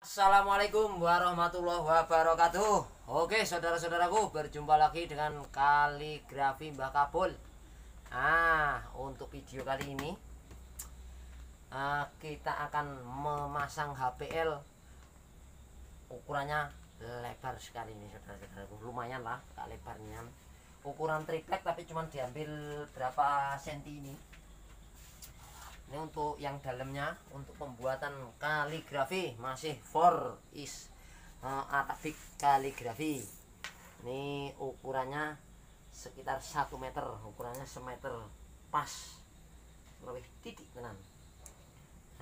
Assalamualaikum warahmatullahi wabarakatuh. Oke saudara-saudaraku berjumpa lagi dengan kaligrafi Mbah Kabul. Nah untuk video kali ini uh, Kita akan memasang HPL Ukurannya lebar sekali ini saudara-saudaraku. Lumayan lah lebarnya Ukuran triplek tapi cuma diambil berapa senti ini ini untuk yang dalamnya untuk pembuatan kaligrafi. Masih for is uh, Arabic kaligrafi. Ini ukurannya sekitar satu meter ukurannya semeter pas. Lebih titik tenan.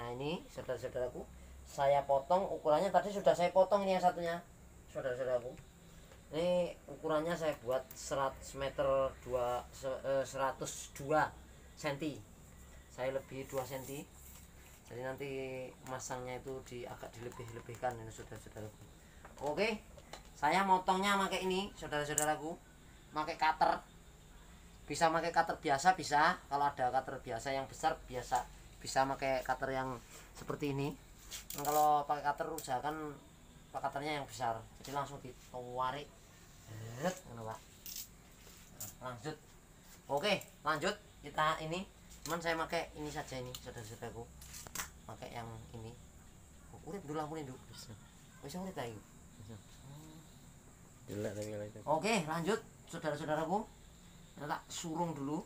Nah ini saudara-saudaraku saya potong. Ukurannya tadi sudah saya potong ini yang satunya saudara-saudaraku. Ini ukurannya saya buat 100 meter 2 102 cm saya lebih 2 cm jadi nanti masangnya itu di agak dilebih-lebihkan ini saudara-saudaraku. Oke saya motongnya pakai ini saudara-saudaraku. Pakai cutter. Bisa pakai cutter biasa bisa. Kalau ada cutter biasa yang besar biasa. Bisa pakai cutter yang seperti ini. Nah, kalau pakai cutter usahakan pakai cutternya yang besar. Jadi langsung ditarik nah, lanjut. Oke lanjut. Kita ini cuman saya pakai ini saja ini saudara-saudaraku. Pakai yang ini. Urip dulu aku dulu bisa. Urip lagi oke lanjut saudara-saudaraku. Tak surung dulu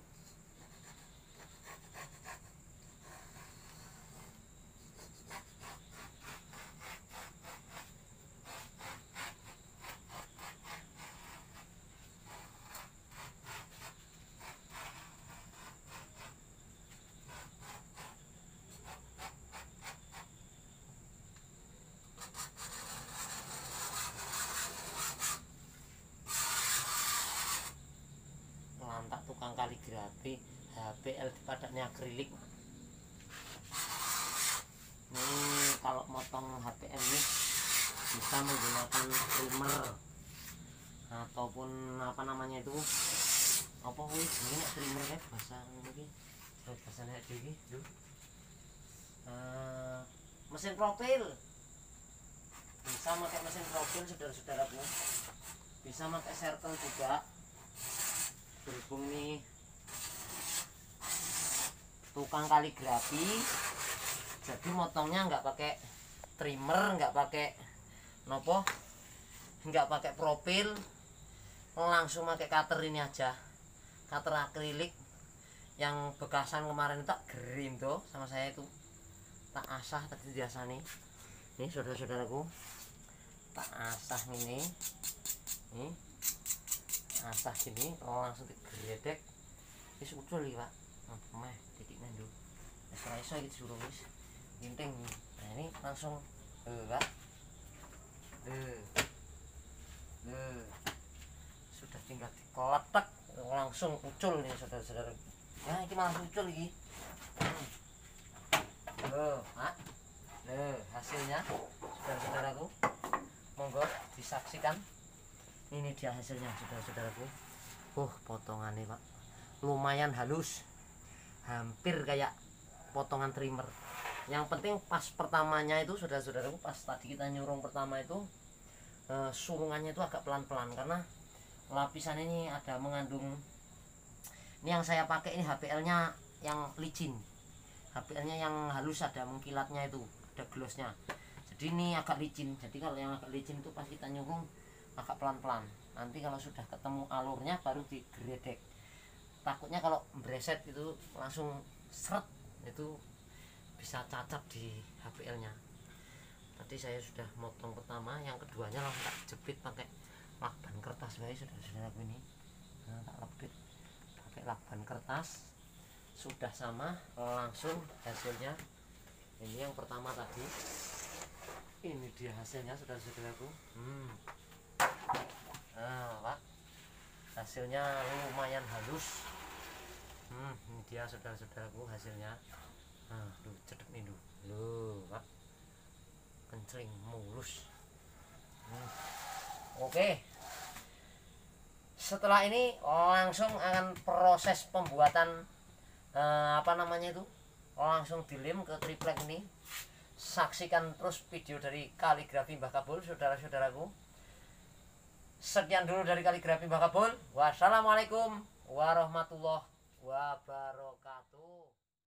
tukang kaligrafi HPL padatnya akrilik. Ini kalau motong HPL ini bisa menggunakan trimmer ataupun apa namanya itu? Apa wih ini trimmer ya bahasa ini bahasa nek iki uh, mesin profil. Bisa pakai mesin profil saudara-saudaraku. Bisa pakai circle juga berhubung nih tukang kaligrafi. Jadi motongnya nggak pakai trimmer nggak pakai nopo nggak pakai profil. Langsung pakai cutter ini aja. Cutter akrilik yang bekasan kemarin tak tuh sama saya itu. Tak asah tadi biasa nih ini saudara-saudaraku. Tak asah ini. Nih asah sini oh, langsung digredek. Ucul iki Pak meh titik wis ora iso iki disuruh wis. Ginting. Nah ini langsung eh Pak eh eh. Sudah tinggal dikeletek langsung ucul nih saudara-saudara. Ya ini malah ucul iki. Loh Pak loh hasilnya saudara-saudaraku monggo disaksikan. Ini dia hasilnya saudara-saudaraku. Uh potongannya pak. Lumayan halus hampir kayak potongan trimmer. Yang penting pas pertamanya itu saudara-saudaraku pas tadi kita nyurung pertama itu uh, surungannya itu agak pelan-pelan karena lapisan ini ada mengandung ini yang saya pakai ini HPL nya yang licin. HPL nya yang halus ada mengkilatnya itu ada glossnya. Jadi ini agak licin. Jadi kalau yang agak licin itu pas kita nyurung agak pelan-pelan. Nanti kalau sudah ketemu alurnya baru digredek takutnya kalau breset itu langsung seret itu bisa cacat di HPL nya tadi saya sudah motong pertama yang keduanya langsung tak jepit pakai lakban kertas guys. Sudah sudah ini. Nah, tak lebit pakai lakban kertas. Sudah sama langsung hasilnya. Ini yang pertama tadi. Ini dia hasilnya saudara-saudaraku. Hmm. Nah pak hasilnya lumayan halus. Hmm ini dia saudara-saudaraku hasilnya. Nah duh cedek nih duh loh pak. Mulus. Hmm. oke. Setelah ini langsung akan proses pembuatan eh, apa namanya itu? Langsung dilem ke triplek ini. Saksikan terus video dari kaligrafi Mbah Kabul saudara-saudaraku sekian dulu dari kaligrafi Mbah Kabul wassalamualaikum warahmatullahi wabarakatuh